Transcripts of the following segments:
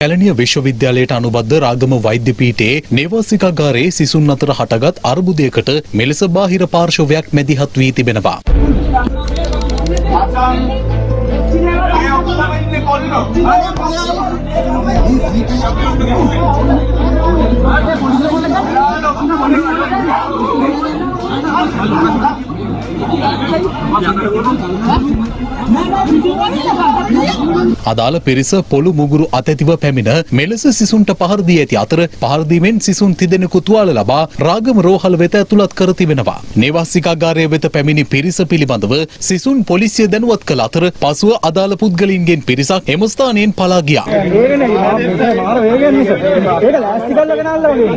කැලණිය විශ්වවිද්‍යාලයට අනුබද්ධ රාගම වෛද්‍ය පීඨයේ නේවාසිකාගාරයේ සිසුන් අතර හටගත් අර්බුදයකට මෙලෙස බාහිර පාර්ශවයක් මැදිහත් වී තිබෙනවා. අදාළ පිරිස පොළු මුගුරු අතැතිව පැමිණ මෙලෙස සිසුන්ට පහර දී ඇති අතර පහර දීමෙන් සිසුන් තිදෙනෙකු තුවාල ලබා රාගම රෝහල වෙත ඇතුළත් කර තිබෙනවා. නේවාසිකාගාරය වෙත පැමිණි පිරිස පිළිබඳව සිසුන් පොලිසිය දැනුවත් කළ අතර පසුව අදාළ පුද්ගලයින්ගෙන් පිරිසක් එම ස්ථානයෙන් පලා ගියා. මාර වේගෙන් නිසා. ඒක ලෑස්ති කරලා ගෙනල්ලා වගේ.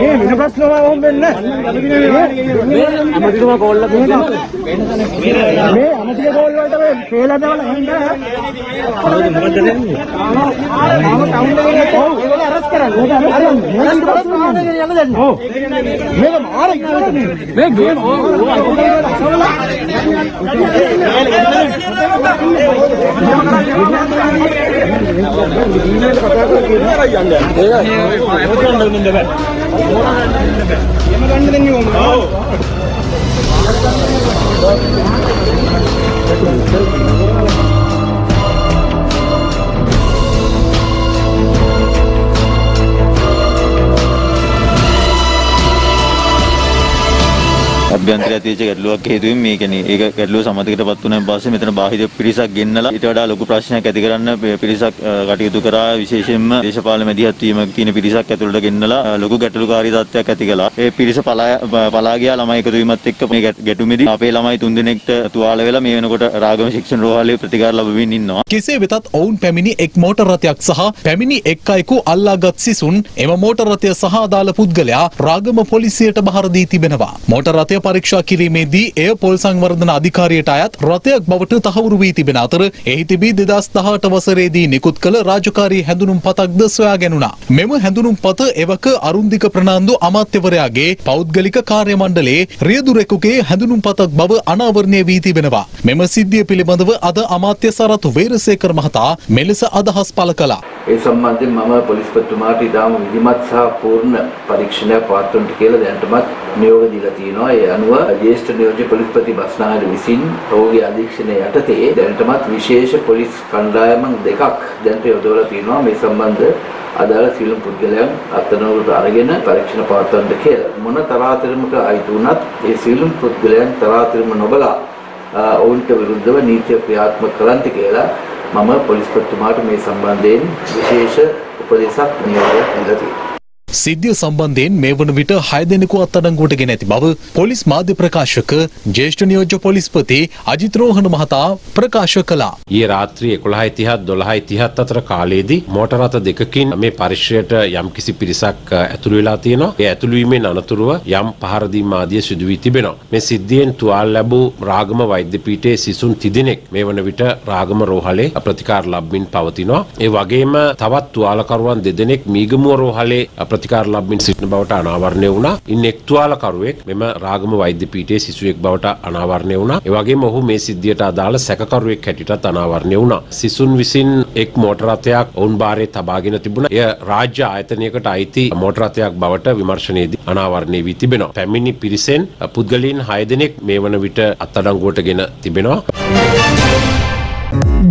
මේ වෙන ප්‍රශ්න වහොම් වෙන්නේ නැහැ. අමතිතුමා කෝල් එකක් දුන්නා. මේ අමතික කෝල් වලට මේ. මොකද දෙන්නේ? ආව ටවුන් එකේ ඔව් ඒක අරස් කරන්නේ. ඒක අරස් කරන්නේ. මේක ප්‍රශ්න මානගෙන යන්න දෙන්න. ඔව්. Thank you. ඉක්මනට මේ ගේම් අභ්‍යන්තරය ඇතිවෙච්ච ගැටලුවක් හේතුවෙන් මේ කියන්නේ ඒක ගැටලුව සමතකටපත් වුණාන් පස්සේ මෙතන බාහිර පිරිසක් ගෙන්නලා ඊට වඩා ලොකු ප්‍රශ්නයක් ඇති කරන්න පි- පිරිසක් අ, කටයුතු කරා විශේෂයෙන්ම දේශපාලන මැදිහත් වීමක් තියෙන පිරිසක් ඇතුළට ගෙන්නලා අ, ලොකු ගැටලුකාරී තත්ත්වයක් ඇති කළා. ඒ පිරිස පලා ප- පලා ගියා ළමයි එකතු වීමත් එක්ක මේ ගැට- ගැටුමේදී අපේ ළමයි තුන්දෙනෙක්ට තුවාල වෙලා මේ වෙනකොට රාගම ශික්ෂණ රෝහලේ ප්‍රතිකාර ලැබෙමින් ඉන්නවා. කෙසේ වෙතත් ඔවුන් පැමිණි එක් මෝටර් රථයක් සහ පැමිණි එක් අයෙකු අල්ලාගත් සිසුන් එම මෝටර් රථය සහ අදාළ පුද්ගලයා රාගම පොලිසියට බහර දී තිබෙනවා. මෝටර් රථය පරීක්ෂා කිරීමේදී එය පොල් සංවර්ධන අධිකාරියට අයත් රථයක් බවට තහවුරු වී තිබෙන අතර එහි තිබී 2018 වසරේදී නිකුත් කළ රාජකාරී හැඳුනුම් පතක්ද සොයා ගැනුණා. මෙම හැඳුනුම් පත එවක අරුන්දික ප්‍රනාන්දු අමාත්‍යවරයාගේ පෞද්ගලික කාර්ය මණ්ඩලයේ රියදුරෙකුගේ හැඳුනුම් පතක් බව අනාවරණය වී තිබෙනවා. මෙම සිද්ධිය පිළිබඳව අද අමාත්‍ය සරත් වේරසේකර මහතා මෙලෙස අදහස් පළ කළා. ඒ සම්බන්ධයෙන් මම පොලිස්පතිතුමාට ඉතාම විධිමත් සහ පූර්ණ පරීක්ෂණයක් පවත්වන්නට කියලා දැනටමත් නියෝග දීලා තියෙනවා. ඒ අනුව ජ්‍යෙෂ්ඨ නියෝජ්‍ය පොලිස්පති බස්නාහිර විසින් ඔහුගේ අධීක්ෂණය යටතේ දැනටමත් විශේෂ පොලිස් කණ්ඩායම දෙකක් දැනට යොදවලා තියෙනවා මේ සම්බන්ධ අදාළ සියලුම පුද්ගලයන් අත්අඩංගුවට අරගෙන පරීක්ෂණ පවත්වන්නට කියලා. මොන තරාතිරමක අයිති වුණත් ඒ සියලුම පුද්ගලයන් තරාතිරම නොබලා අ, ඔවුන්ට විරුද්ධව නීතිය ක්‍රියාත්මක කරන්නට කියලා මම පොලිස්පතිතුමාට මේ සම්බන්ධයෙන් විශේෂ උපදේශක් නියෝගයක් දීලා තියෙනවා. සිද්ධිය සම්බන්ධයෙන් මේ වන විට හය දෙනෙකු අත්අඩංගුවට ගෙන ඇති බව පොලිස් මාධ්‍ය ප්‍රකාශක ජ්‍යෙෂ්ඨ නියෝජ්‍ය පොලිස්පති අජිත් රෝහණ මහතා ප්‍රකාශ කළා. ඊයේ රාත්‍රී 11:30 12:30 අතර කාලයේදී මෝටර රථ දෙකකින් මේ පරිශ්‍රයට යම්කිසි පිරිසක් අ, ඇතුළු වෙලා තියෙනවා. ඒ ඇතුළු වීමෙන් අනතුරුව යම් පහර දීම් ආදිය සිදු වී තිබෙනවා. මේ සිද්ධියෙන් තුවාල ලැබූ රාගම වෛද්‍ය පීඨයේ සිසුන් තිදෙනෙක් මේ වන විට රාගම රෝහලේ ප්‍රතිකාර ලබමින් පවතිනවා. ඒ වගේම තවත් තුවාලකරුවන් දෙදෙනෙක් මීගමුව රෝහලේ ප්‍රතිකාර ලබමින් සිටින බවට අනාවරණය වුණා. ඉන් එක් තුවාලකරුවෙක් මෙම රාගම වෛද්‍ය පීඨයේ සිසුවෙක් බවට අනාවරණය වුණා. ඒ වගේම ඔහු මේ සිද්ධියට අදාළ සැකකරුවෙක් හැටියටත් අනාවරණය වුණා. සිසුන් විසින් එක් මෝටර රථයක් ඔවුන් භාරයේ තබාගෙන තිබුණා. එය රාජ්‍ය ආයතනයකට අයිති මෝටර රථයක් බවට විමර්ශනයේදී අනාවරණය වී තිබෙනවා. පැමිණි පිරිසෙන් පුද්ගලයන් 6 දෙනෙක් මේ වන විට අත්අඩංගුවටගෙන තිබෙනවා.